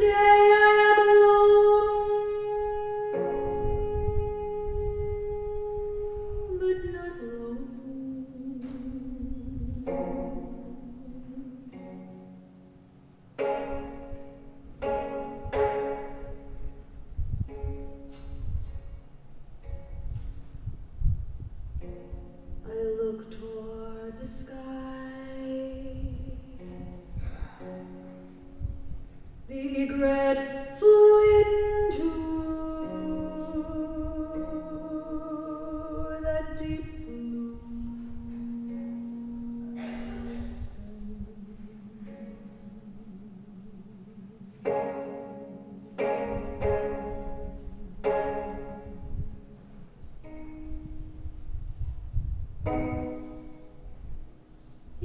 today.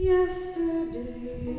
yesterday.